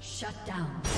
Shut down.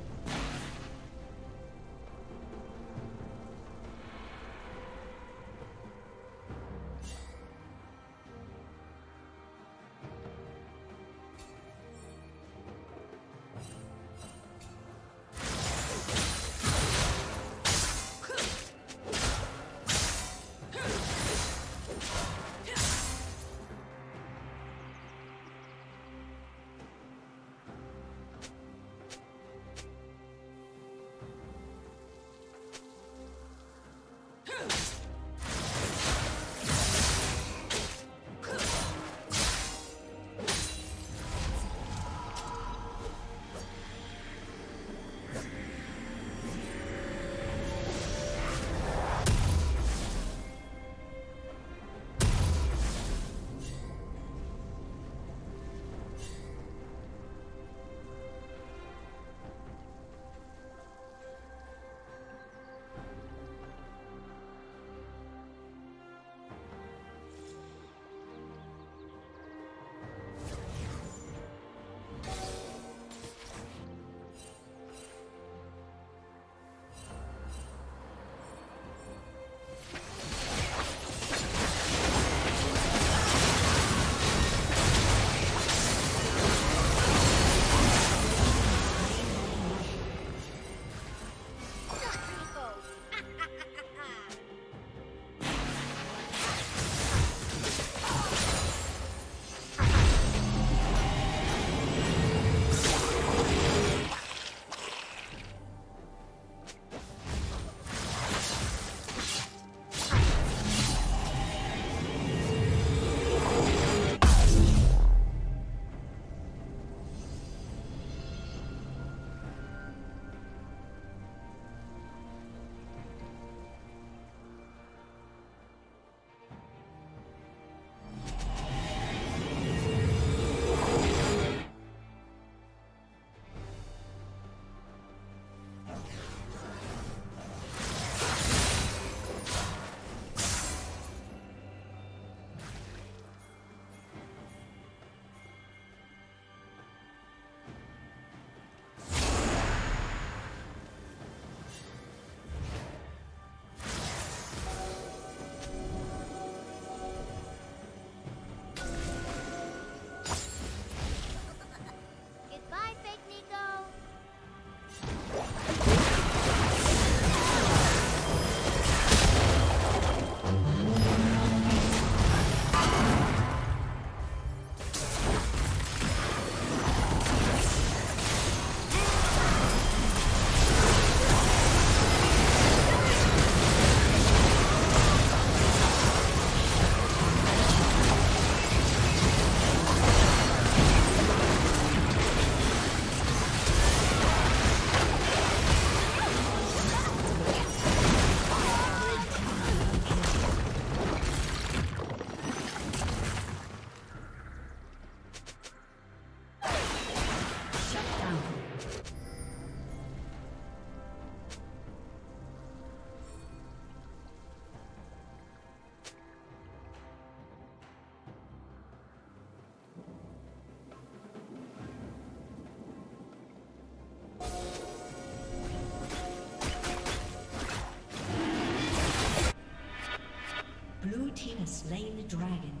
Slain the dragon.